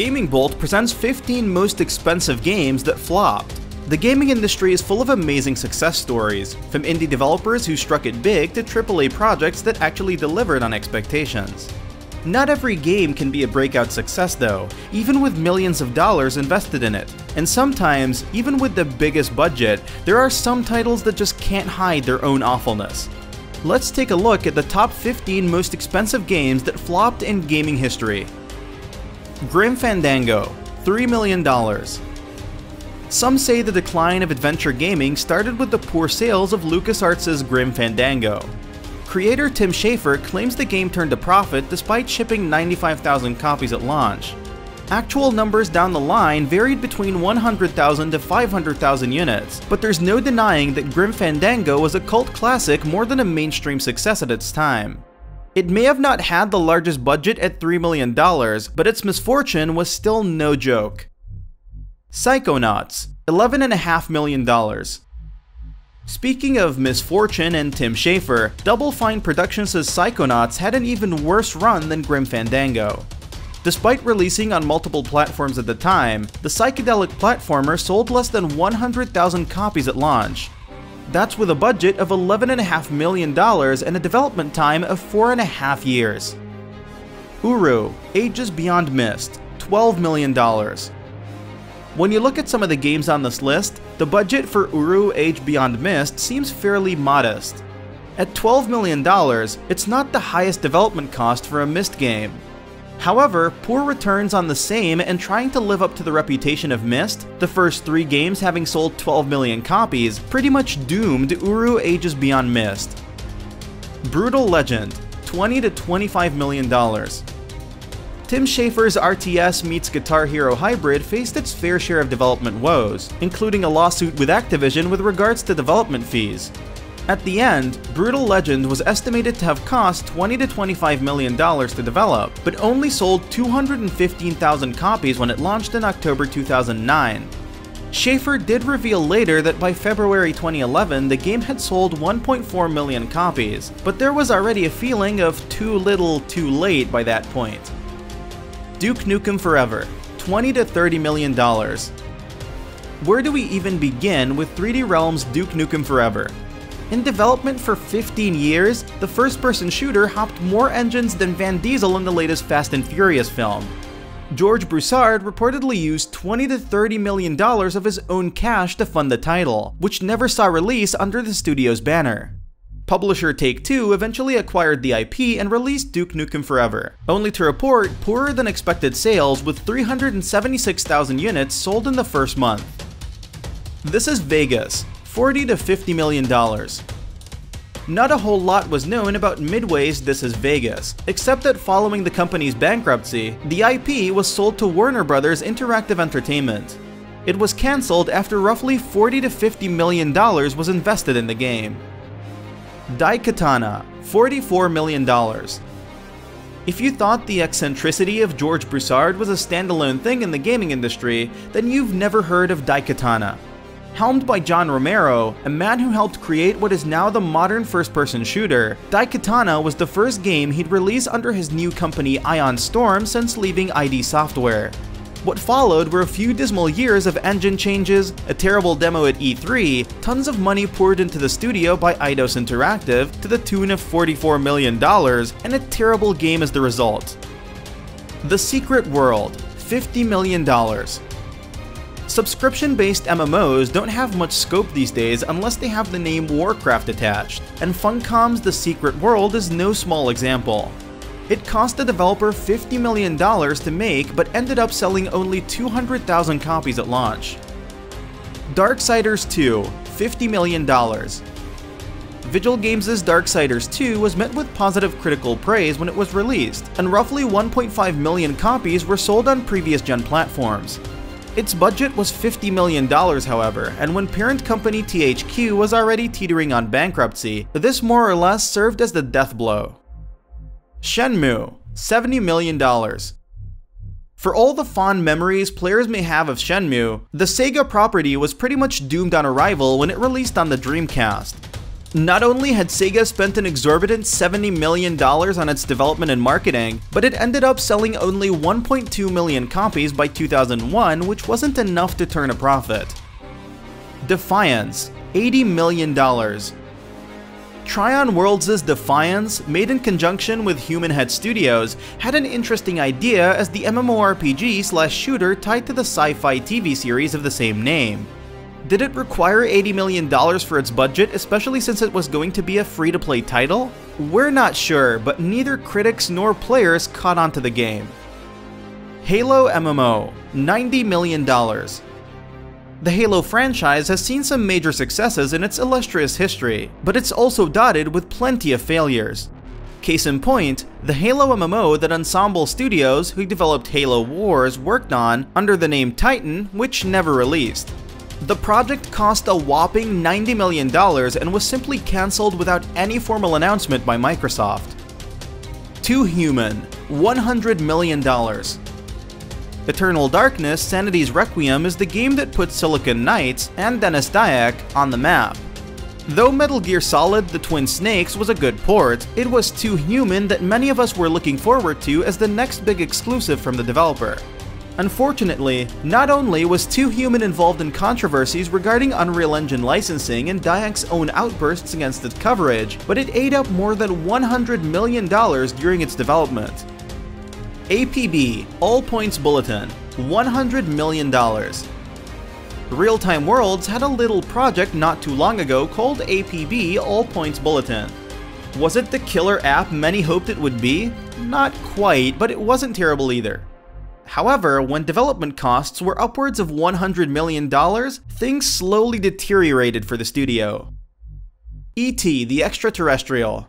Gaming Bolt presents 15 most expensive games that flopped. The gaming industry is full of amazing success stories, from indie developers who struck it big to AAA projects that actually delivered on expectations. Not every game can be a breakout success though, even with millions of dollars invested in it. And sometimes, even with the biggest budget, there are some titles that just can't hide their own awfulness. Let's take a look at the top 15 most expensive games that flopped in gaming history. Grim Fandango, $3 million. Some say the decline of adventure gaming started with the poor sales of LucasArts' Grim Fandango. Creator Tim Schafer claims the game turned a profit despite shipping 95,000 copies at launch. Actual numbers down the line varied between 100,000 to 500,000 units, but there's no denying that Grim Fandango was a cult classic more than a mainstream success at its time. It may have not had the largest budget at $3 million, but its misfortune was still no joke. Psychonauts, $11.5 million. Speaking of misfortune and Tim Schafer, Double Fine Productions' Psychonauts had an even worse run than Grim Fandango. Despite releasing on multiple platforms at the time, the psychedelic platformer sold less than 100,000 copies at launch. That's with a budget of $11.5 million and a development time of 4.5 years. Uru, Ages Beyond Myst, $12 million. When you look at some of the games on this list, the budget for Uru Age Beyond Myst seems fairly modest. At $12 million, it's not the highest development cost for a Myst game. However, poor returns on the same and trying to live up to the reputation of Myst, the first three games having sold 12 million copies, pretty much doomed Uru Ages Beyond Myst. Brutal Legend, 20 to 25 million dollars. Tim Schafer's RTS meets Guitar Hero Hybrid faced its fair share of development woes, including a lawsuit with Activision with regards to development fees. At the end, Brutal Legend was estimated to have cost 20 to 25 million dollars to develop, but only sold 215,000 copies when it launched in October 2009. Schafer did reveal later that by February 2011 the game had sold 1.4 million copies, but there was already a feeling of too little too late by that point. Duke Nukem Forever, 20 to 30 million dollars. Where do we even begin with 3D Realms' Duke Nukem Forever? In development for 15 years, the first-person shooter hopped more engines than Vin Diesel in the latest Fast and Furious film. George Broussard reportedly used 20 to 30 million dollars of his own cash to fund the title, which never saw release under the studio's banner. Publisher Take-Two eventually acquired the IP and released Duke Nukem Forever, only to report poorer than expected sales with 376,000 units sold in the first month. This is Vegas, 40 to 50 million dollars. Not a whole lot was known about Midway's This Is Vegas, except that following the company's bankruptcy, the IP was sold to Warner Brothers Interactive Entertainment. It was cancelled after roughly 40 to 50 million dollars was invested in the game. Daikatana, $44 million. If you thought the eccentricity of George Broussard was a standalone thing in the gaming industry, then you've never heard of Daikatana. Helmed by John Romero, a man who helped create what is now the modern first-person shooter, Daikatana was the first game he'd release under his new company Ion Storm since leaving ID Software. What followed were a few dismal years of engine changes, a terrible demo at E3, tons of money poured into the studio by Eidos Interactive to the tune of $44 million, and a terrible game as the result. The Secret World, $50 million. Subscription-based MMOs don't have much scope these days unless they have the name Warcraft attached, and Funcom's The Secret World is no small example. It cost the developer $50 million to make, but ended up selling only 200,000 copies at launch. Darksiders 2, $50 million. Vigil Games' Darksiders 2 was met with positive critical praise when it was released, and roughly 1.5 million copies were sold on previous gen platforms. Its budget was $50 million, however, and when parent company THQ was already teetering on bankruptcy, this more or less served as the death blow. Shenmue, $70 million. For all the fond memories players may have of Shenmue, the Sega property was pretty much doomed on arrival when it released on the Dreamcast. Not only had Sega spent an exorbitant $70 million on its development and marketing, but it ended up selling only 1.2 million copies by 2001, which wasn't enough to turn a profit. Defiance, $80 million. Trion Worlds' Defiance, made in conjunction with Human Head Studios, had an interesting idea as the MMORPG slash shooter tied to the sci-fi TV series of the same name. Did it require $80 million for its budget, especially since it was going to be a free-to-play title? We're not sure, but neither critics nor players caught on to the game. Halo MMO, $90 million. The Halo franchise has seen some major successes in its illustrious history, but it's also dotted with plenty of failures. Case in point, the Halo MMO that Ensemble Studios, who developed Halo Wars, worked on under the name Titan, which never released. The project cost a whopping $90 million and was simply cancelled without any formal announcement by Microsoft. Too Human, $100 million. Eternal Darkness Sanity's Requiem is the game that put Silicon Knights and Denis Dyack on the map. Though Metal Gear Solid The Twin Snakes was a good port, it was too human that many of us were looking forward to as the next big exclusive from the developer. Unfortunately, not only was Too Human involved in controversies regarding Unreal Engine licensing and Dyack's own outbursts against its coverage, but it ate up more than $100 million during its development. APB All Points Bulletin $100 million. Real Time Worlds had a little project not too long ago called APB All Points Bulletin. Was it the killer app many hoped it would be? Not quite, but it wasn't terrible either. However, when development costs were upwards of $100 million, things slowly deteriorated for the studio. E.T. the Extraterrestrial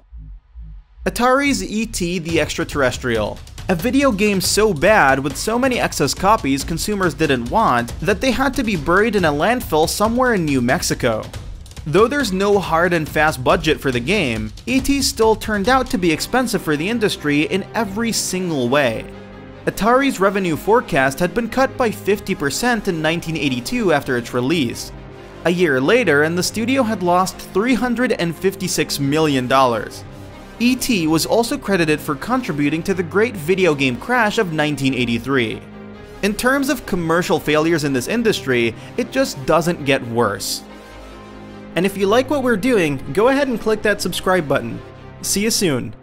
Atari's E.T. the Extraterrestrial a video game so bad with so many excess copies consumers didn't want that they had to be buried in a landfill somewhere in New Mexico. Though there's no hard and fast budget for the game, ET still turned out to be expensive for the industry in every single way. Atari's revenue forecast had been cut by 50% in 1982 after its release. A year later, and the studio had lost $356 million. E.T. was also credited for contributing to the great video game crash of 1983. In terms of commercial failures in this industry, it just doesn't get worse. And if you like what we're doing, go ahead and click that subscribe button. See you soon.